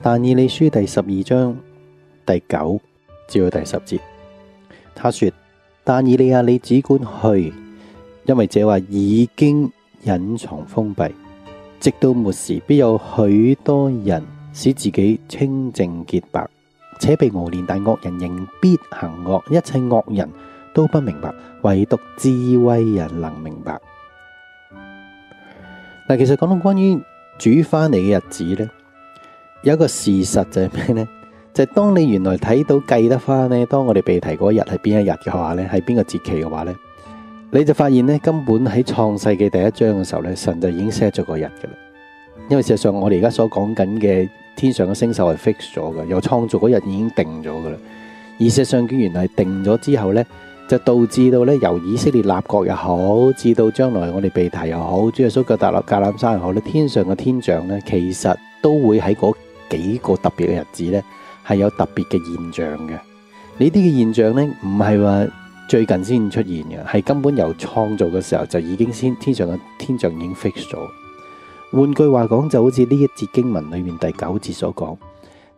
但以理書第十二章第九至到第十節，他說：但以理啊，你只管去，因為這話已經隱藏封閉，直到末時，必有許多人使自己清淨潔白，且被熬煉，但惡人仍必行惡，一切惡人都不明白，唯獨智慧人能明白。嗱，其實講到關於主翻嚟嘅日子咧。有一個事實就係咩呢？就係當你原來睇到計得翻呢，當我哋被提嗰日係邊一日嘅話呢，係邊個節期嘅話呢，你就發現呢，根本喺創世嘅第一章嘅時候呢，神就已經 set 咗個日噶啦。因為事實上我哋而家所講緊嘅天上嘅星宿係 fix 咗嘅，由創造嗰日已經定咗噶啦。而事實上佢原來定咗之後呢，就導致到呢，由以色列立國又好，至到將來我哋被提又好，主耶穌腳踏落橄欖山又好咧，天上嘅天象呢，其實都會喺嗰。幾個特別嘅日子呢，係有特別嘅現象嘅。呢啲嘅現象呢，唔係話最近先出現嘅，係根本由創造嘅時候就已經先天上嘅天象已經 fix 咗。换句话讲，就好似呢一节经文里面第九节所讲，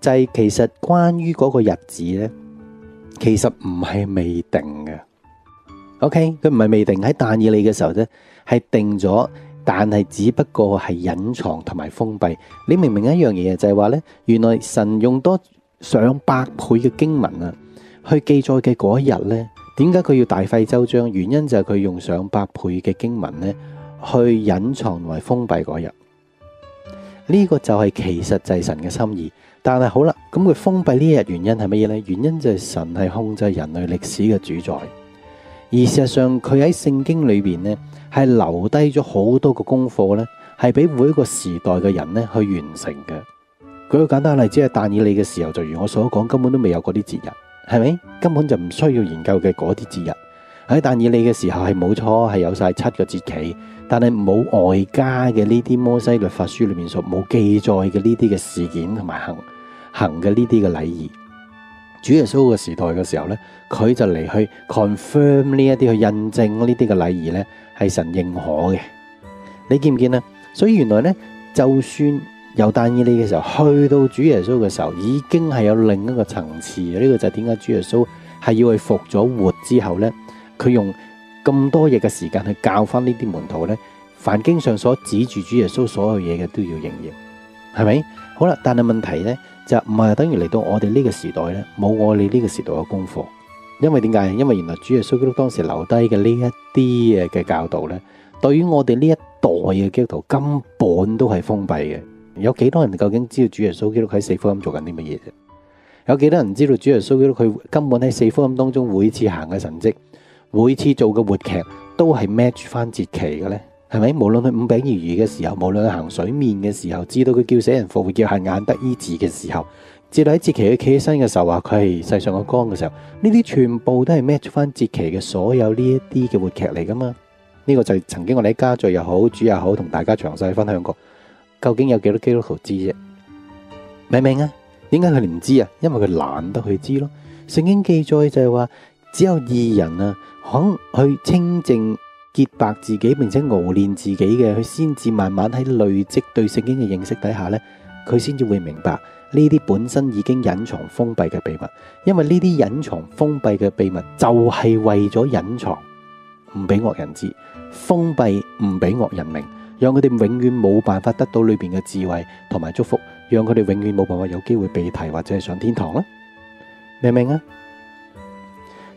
就系其实关于嗰个日子咧，其实唔系未定嘅。OK，佢唔系未定，喺但以理嘅时候咧，系定咗。但系只不过系隐藏同埋封闭，你明唔明一样嘢？就系话咧，原来神用多上百倍嘅经文啊，去记载嘅嗰一日咧，点解佢要大费周章？原因就系佢用上百倍嘅经文咧，去隐藏同埋封闭嗰日。呢個就係其實就係神嘅心意。但係好啦，咁佢封閉呢一日原因係乜嘢呢？原因就係神係控制人類歷史嘅主宰，而事實上佢喺聖經裏邊呢。係留低咗好多個功課呢，係俾每一個時代嘅人呢去完成嘅。舉個簡單例子，係但以理嘅時候，就如我所講，根本都未有嗰啲節日，係咪？根本就唔需要研究嘅嗰啲節日。喺但以理嘅時候係冇錯，係有晒七個節期，但係冇外加嘅呢啲摩西律法書裏面所冇記載嘅呢啲嘅事件同埋行行嘅呢啲嘅禮儀。主耶穌嘅時代嘅時候呢，佢就嚟去 confirm 呢一啲去印證呢啲嘅禮儀呢。係神認可嘅，你見唔見啊？所以原來呢，就算由但以理嘅時候去到主耶穌嘅時候，已經係有另一個層次。呢個就係點解主耶穌係要去復咗活之後呢？佢用咁多日嘅時間去教翻呢啲門徒呢，凡經上所指住主耶穌所有嘢嘅都要應驗，係咪？好啦，但係問題呢，就唔係等於嚟到我哋呢個時代呢，冇我哋呢個時代嘅功課。因為點解？因為原來主耶穌基督當時留低嘅呢一啲嘅教導呢，對於我哋呢一代嘅基督徒根本都係封閉嘅。有幾多人究竟知道主耶穌基督喺四福音做緊啲乜嘢啫？有幾多人知道主耶穌基督佢根本喺四福音當中每次行嘅神蹟，每次做嘅活劇都係 match 翻節期嘅呢？係咪？無論佢五餅二魚嘅時候，無論佢行水面嘅時候，知道佢叫死人復活，叫瞎眼得醫治嘅時候。至到喺節期佢企起身嘅時候，話佢係世上嘅光嘅時候，呢啲全部都係 match 翻節期嘅所有呢一啲嘅活劇嚟噶嘛？呢個就係曾經我哋喺家聚又好，主又好，同大家詳細分享過，究竟有幾多基督徒知啫？明唔明啊？點解佢哋唔知啊？因為佢懶得去知咯。聖經記載就係話，只有二人啊，肯去清淨潔白自己，並且熬練自己嘅，佢先至慢慢喺累積對聖經嘅認識底下呢，佢先至會明白。呢啲本身已經隱藏封閉嘅秘密，因為呢啲隱藏封閉嘅秘密就係為咗隱藏，唔俾惡人知，封閉唔俾惡人明，讓佢哋永遠冇辦法得到裏邊嘅智慧同埋祝福，讓佢哋永遠冇辦法有機會被提或者係上天堂啦。明唔明啊？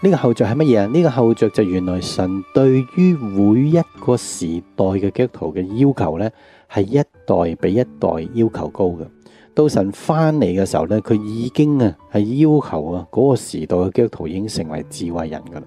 呢个后着系乜嘢啊？呢个后着就原来神对于每一个时代嘅基督徒嘅要求呢，系一代比一代要求高嘅。到神翻嚟嘅时候呢，佢已经啊系要求啊嗰個時代嘅基督徒已经成为智慧人噶啦。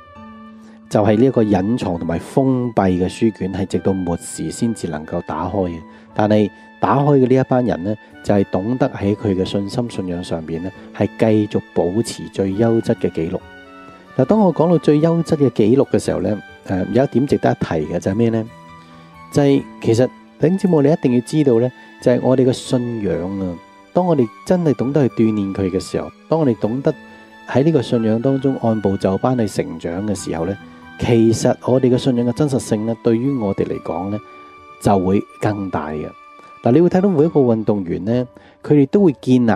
就係呢一個隱藏同埋封閉嘅書卷，係直到末時先至能夠打開嘅。但係打開嘅呢一班人呢，就係懂得喺佢嘅信心信仰上边呢，係繼續保持最優質嘅記錄。嗱，當我講到最優質嘅記錄嘅時候呢，誒，有一點值得一提嘅就係咩呢？就係其實。弟兄姊妹，你一定要知道呢，就係我哋嘅信仰啊。當我哋真係懂得去鍛煉佢嘅時候，當我哋懂得喺呢個信仰當中按部就班去成長嘅時候呢，其實我哋嘅信仰嘅真實性呢，對於我哋嚟講呢，就會更大嘅。嗱，你會睇到每一個運動員呢，佢哋都會建立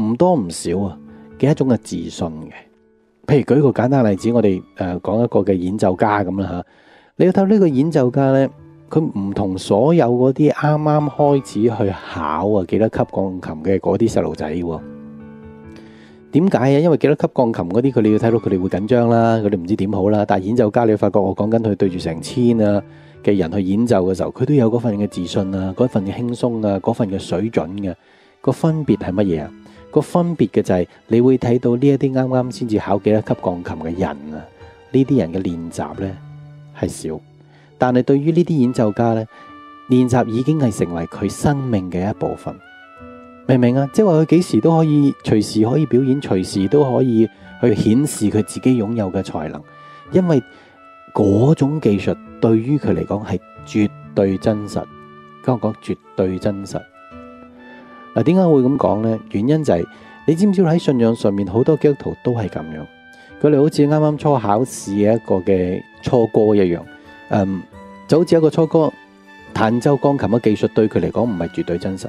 唔多唔少啊嘅一種嘅自信嘅。譬如舉個簡單例子，我哋誒講一個嘅演奏家咁啦吓，你要睇呢個演奏家呢。佢唔同所有嗰啲啱啱開始去考啊幾多級鋼琴嘅嗰啲細路仔喎？點解啊？因為幾多級鋼琴嗰啲，佢哋要睇到佢哋會緊張啦，佢哋唔知點好啦。但係演奏家，你發覺我講緊佢對住成千啊嘅人去演奏嘅時候，佢都有嗰份嘅自信啊，嗰份嘅輕鬆啊，嗰份嘅水準嘅。個分別係乜嘢啊？個分別嘅就係你會睇到呢一啲啱啱先至考幾多級鋼琴嘅人啊，呢啲人嘅練習呢係少。但係對於呢啲演奏家呢，練習已經係成為佢生命嘅一部分，明唔明啊？即係話佢幾時都可以，隨時可以表演，隨時都可以去顯示佢自己擁有嘅才能，因為嗰種技術對於佢嚟講係絕對真實。跟我講絕對真實。嗱，點解會咁講呢？原因就係你知唔知喺信仰上面好多基督徒都係咁樣，佢哋好似啱啱初考試嘅一個嘅初哥一樣，嗯。就好似一個初哥彈奏鋼琴嘅技術，對佢嚟講唔係絕對真實，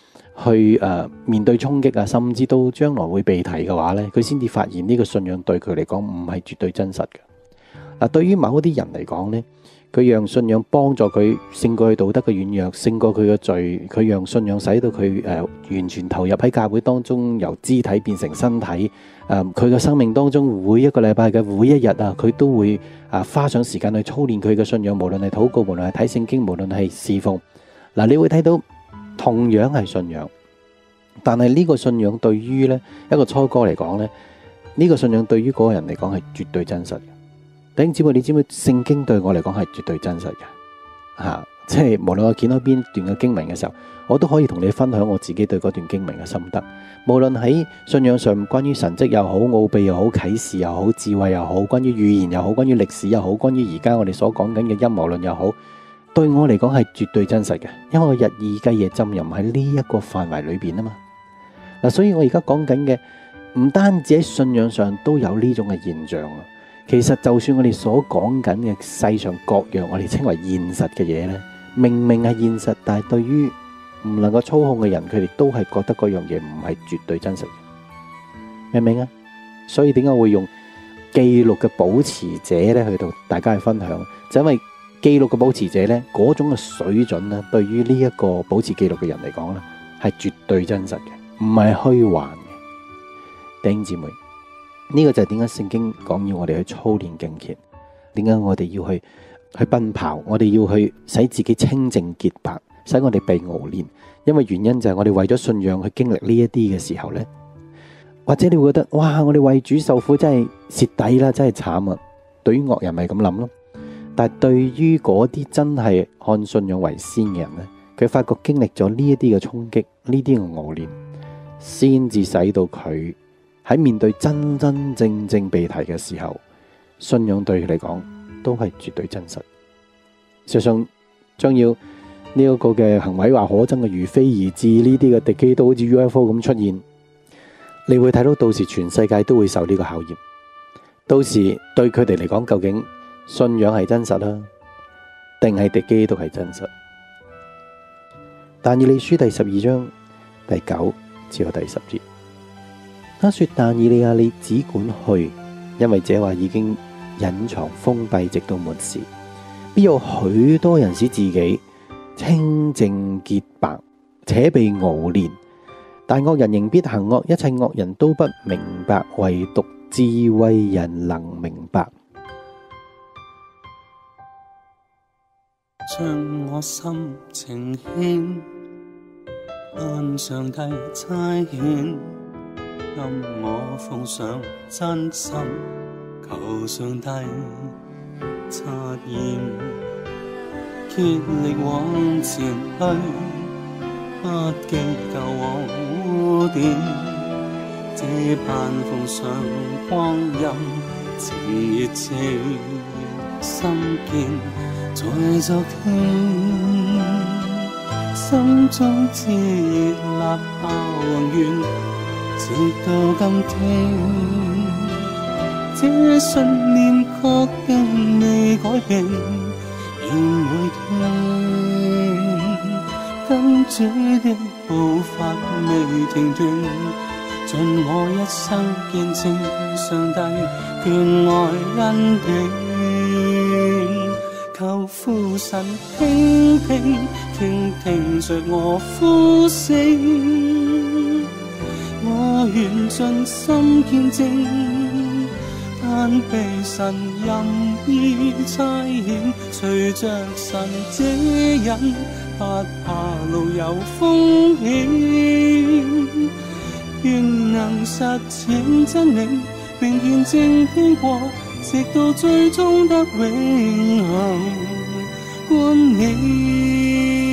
去誒、呃、面對衝擊啊，甚至到將來會被提嘅話呢，佢先至發現呢個信仰對佢嚟講唔係絕對真實嘅。嗱，對於某一啲人嚟講呢。佢讓信仰幫助佢勝過佢道德嘅軟弱，勝過佢嘅罪。佢讓信仰使到佢誒、呃、完全投入喺教會當中，由肢體變成身體。誒、呃，佢嘅生命當中每一個禮拜嘅每一日啊，佢都會啊花上時間去操練佢嘅信仰，無論係禱告，無論係睇聖經，無論係侍奉。嗱、你會睇到同樣係信仰，但係呢個信仰對於咧一個初哥嚟講咧，呢、呢個信仰對於嗰個人嚟講係絕對真實。弟兄姊妹，你知唔知聖經對我嚟講係絕對真實嘅？吓、即係無論我見到邊段嘅經文嘅時候，我都可以同你分享我自己對嗰段經文嘅心得。無論喺信仰上，關於神迹又好、奧秘又好、啟示又好、智慧又好、關於語言又好、關於歷史又好、關於而家我哋所講緊嘅陰謀論又好，對我嚟講係絕對真實嘅，因為我日以繼夜浸淫喺呢一個範圍裏邊啊嘛。嗱，所以我而家講緊嘅唔單止喺信仰上都有呢種嘅現象啊。其實就算我哋所講緊嘅世上各樣我哋稱為現實嘅嘢呢，明明係現實，但係對於唔能夠操控嘅人，佢哋都係覺得嗰樣嘢唔係絕對真實嘅，明唔明啊？所以點解會用記錄嘅保持者咧去同大家去分享？就因為記錄嘅保持者呢，嗰種嘅水準呢，對於呢一個保持記錄嘅人嚟講呢，係絕對真實嘅，唔係虛幻嘅，弟兄姊妹。呢個就係點解聖經講要我哋去操練敬虔？點解我哋要去去奔跑？我哋要去使自己清淨潔白，使我哋被熬煉。因為原因就係我哋為咗信仰去經歷呢一啲嘅時候呢，或者你會覺得哇，我哋為主受苦真係蝕底啦，真係慘啊！對於惡人咪咁諗咯，但係對於嗰啲真係看信仰為先嘅人咧，佢發覺經歷咗呢一啲嘅衝擊，呢啲嘅熬練，先至使到佢喺面對真真正正被提嘅時候，信仰對佢嚟講都係絕對真實。事實上，將要呢一個嘅行為話可憎嘅如非而至，呢啲嘅敵基都好似 UFO 咁出現，你會睇到到時全世界都會受呢個考驗。到時對佢哋嚟講，究竟信仰係真實啦，定係敵基督係真實？但以理書第十二章第九至到第十節，他說：但以利亞，你只管去，因為這話已經隱藏封閉，直到末時。必有許多人使自己清淨潔白，且被熬煉。但惡人仍必行惡，一切惡人都不明白，唯獨智慧人能明白。将我心情獻，向上帝差遣，任我奉上真心，求上帝。察驗，竭力往前去，不記舊往污點。這般奉上光陰，情熱情心堅，在昨天，心中熾熱立下宏愿，直到今天。這信念确定未改變，願每天跟主的步伐未停斷，盡我一生見證上帝眷愛恩典。求父神傾聽，傾聽着我呼聲，我願盡心見證。但被神任意差遣，隨着神指引，不怕路有風險。願能實踐真理，並見證天國，直到最终得永恆冠冕。